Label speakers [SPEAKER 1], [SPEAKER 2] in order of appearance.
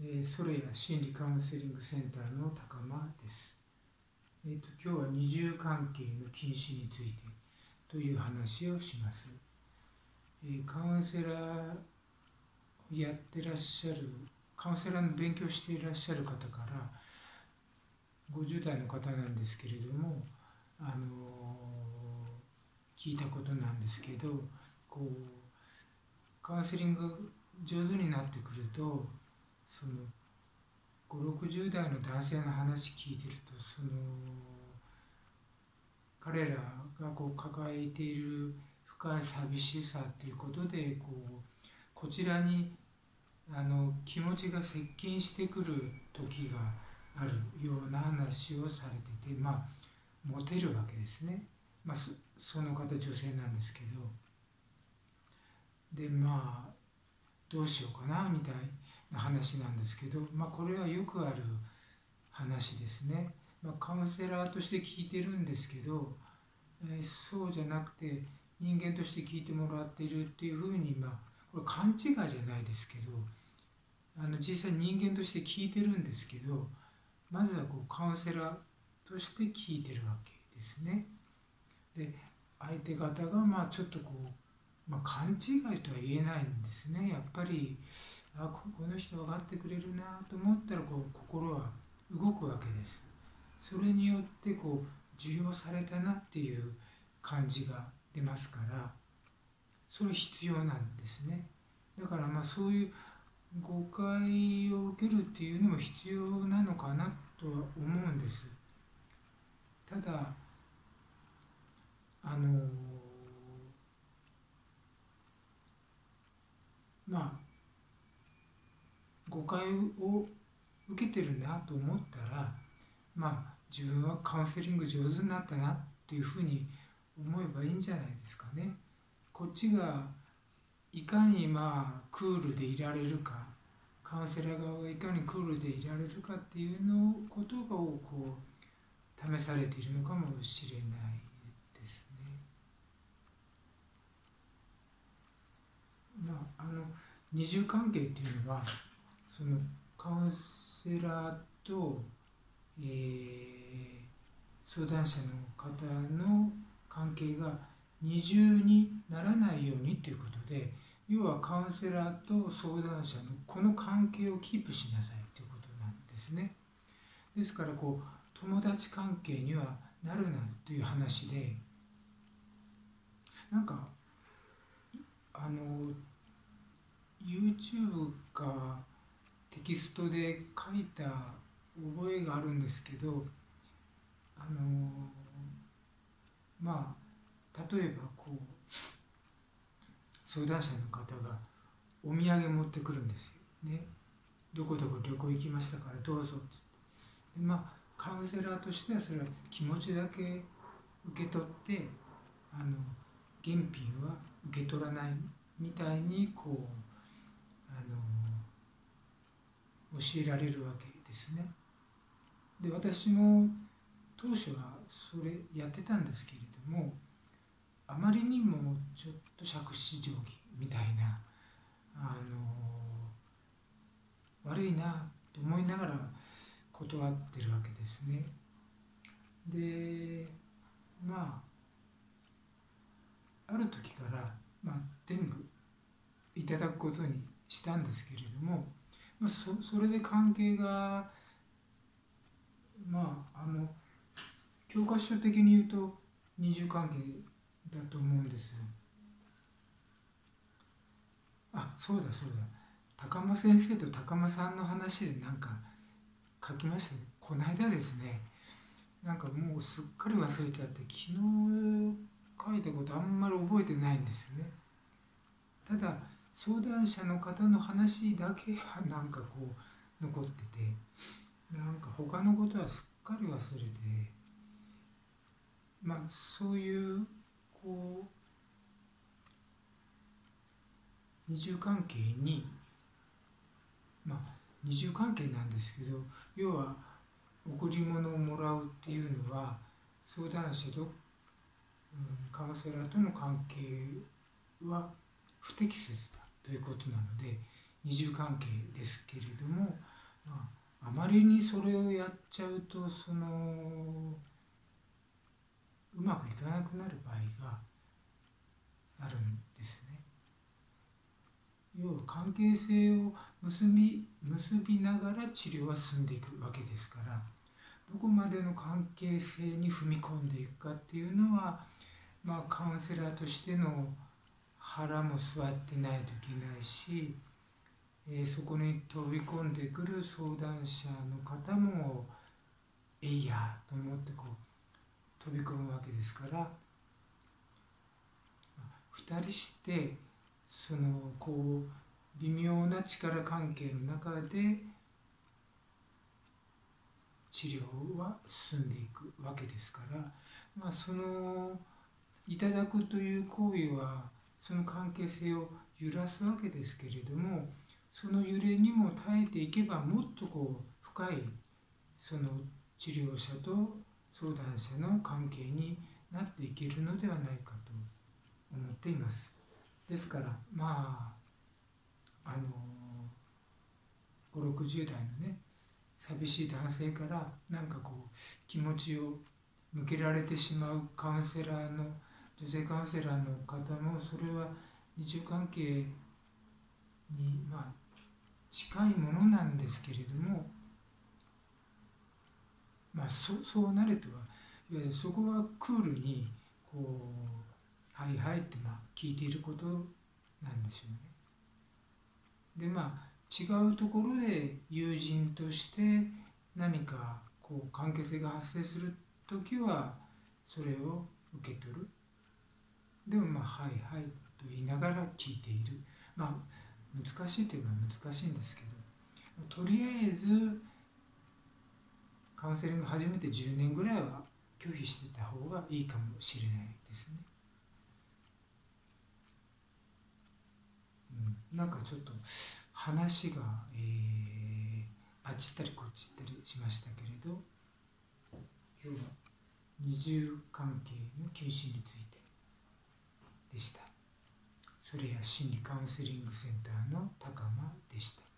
[SPEAKER 1] えー、ソレア心理カウンセリングセンターの高間です。えーと、今日は二重関係の禁止についてという話をします。えー、カウンセラーをやってらっしゃるカウンセラーの勉強していらっしゃる方から50代の方なんですけれども、あのー、聞いたことなんですけどこうカウンセリング上手になってくるとその560代の男性の話聞いてるとその彼らがこう抱えている深い寂しさということでこうこちらにあの気持ちが接近してくる時があるような話をされててまあモテるわけですね、まあ、その方女性なんですけど。でまあどうしようかなみたいな。話なんですけど、まあ、これはよくある話ですね。まあ、カウンセラーとして聞いてるんですけど、えー、そうじゃなくて人間として聞いてもらってるっていうふうに、まあ、これ勘違いじゃないですけどあの実際人間として聞いてるんですけどまずはこうカウンセラーとして聞いてるわけですね。で相手方がまあちょっとこうまあ、勘違いとは言えないんですねやっぱりあこの人分かってくれるなと思ったらこう心は動くわけです。それによってこう受容されたなっていう感じが出ますからそれ必要なんですね。だからまあそういう誤解を受けるっていうのも必要なのかなとは思うんです。ただあのまあ誤解を受けてるなと思ったらまあ自分はカウンセリング上手になったなっていうふうに思えばいいんじゃないですかね。こっちがいかにまあクールでいられるかカウンセラー側がいかにクールでいられるかっていうのことがこう試されているのかもしれないですね。まあ、あの二重関係っていうのはそのカウンセラーと、えー、相談者の方の関係が二重にならないようにということで要はカウンセラーと相談者のこの関係をキープしなさいということなんですね。ですからこう友達関係にはなるなという話でなんかあの YouTube かテキストで書いた覚えがあるんですけどあのまあ例えばこう相談者の方がお土産持ってくるんですよね。どこどこ旅行行きましたからどうぞってまあカウンセラーとしてはそれは気持ちだけ受け取ってあの現品は受け取らないみたいにこうあの教えられるわけですね。で私も当初はそれやってたんですけれどもあまりにもちょっと杓子定規みたいなあの悪いなと思いながら断ってるわけですね。でまあある時から、まあ、全部いただくことにしたんですけれどもそそれで関係がまああの教科書的に言うと二重関係だと思うんですあそうだそうだ。高間先生と高間さんの話でなんか書きましたね。この間ですね。なんかもうすっかり忘れちゃって昨日書いたことあんまり覚えてないんですよね。ただ相談者の方の話だけはなんかこう残っててなんか他のことはすっかり忘れてまあそういうこう二重関係にまあ二重関係なんですけど要は贈り物をもらうっていうのは相談者と、うん、カウンセラーとの関係は不適切ということなので二重関係ですけれども、まあ、あまりにそれをやっちゃうとそのうまくいかなくなる場合があるんですね。要は関係性を結び結びながら治療は進んでいくわけですからどこまでの関係性に踏み込んでいくかっていうのは、まあ、カウンセラーとしての腹も座ってないといけないし、えー、そこに飛び込んでくる相談者の方もえいやと思ってこう飛び込むわけですから2人してそのこう微妙な力関係の中で治療は進んでいくわけですから、まあ、そのいただくという行為はその関係性を揺らすわけですけれどもその揺れにも耐えていけばもっとこう深いその治療者と相談者の関係になっていけるのではないかと思っています。ですからまああの560代のね寂しい男性からなんかこう気持ちを向けられてしまうカウンセラーの女性カウンセラーの方もそれは日常関係にまあ近いものなんですけれどもまあそそうなれとはいわゆるそこはクールにこうはいはいってまあ聞いていることなんでしょうね。でまあ違うところで友人として何かこう関係性が発生する時はそれを受け取る。でもまあはいはいと言いながら聞いている。まあ難しいといえば難しいんですけどとりあえずカウンセリング始めて10年ぐらいは拒否してた方がいいかもしれないですね。なんかちょっと話が、えー、あっち行ったりこっち行ったりしましたけれど今日は二重関係の禁止についてでした。それや心理カウンセリングセンターの高間でした。